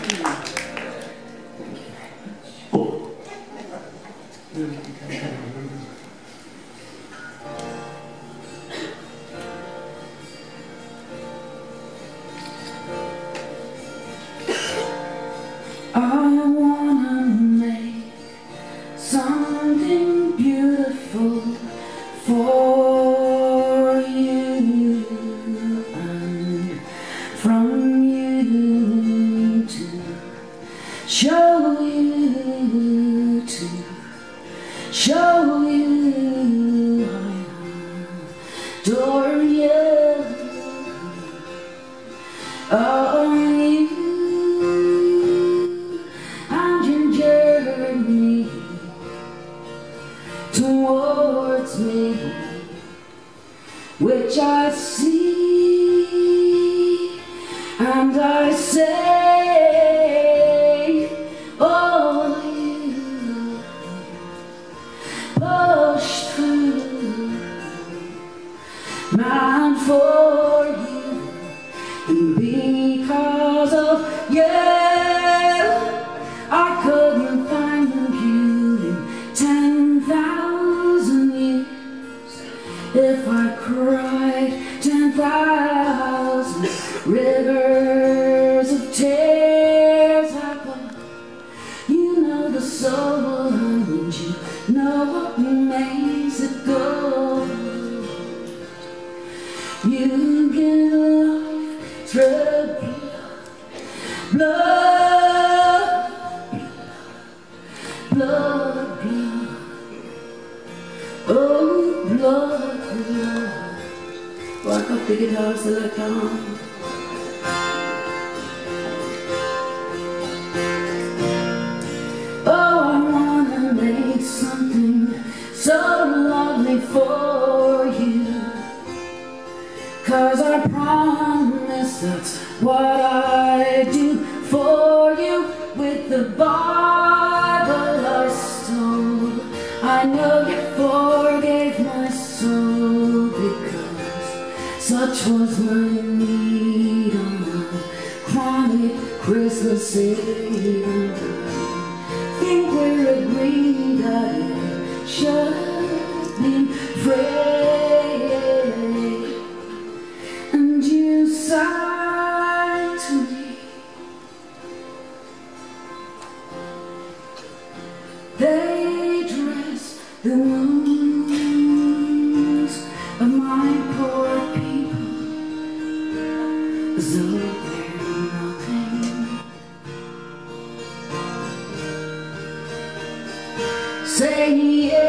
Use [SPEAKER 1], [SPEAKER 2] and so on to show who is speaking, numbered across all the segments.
[SPEAKER 1] I wanna make some show you to show you I adore you. Oh, you and your journey towards me, which I see and I say. So someone would you know remains a goal? You give love through blood, blood, blood, blood, oh blood, blood. Walk up the guitars to let come. something for you. Cause I promise that's what I do for you. With the Bible I stole I know you forgave my soul Because such was my need. On my chronic Christmas Eve. yeah.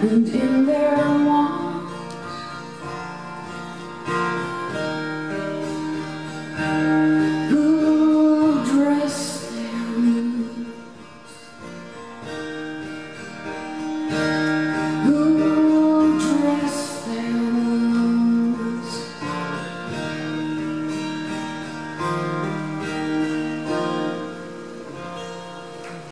[SPEAKER 1] and in their want.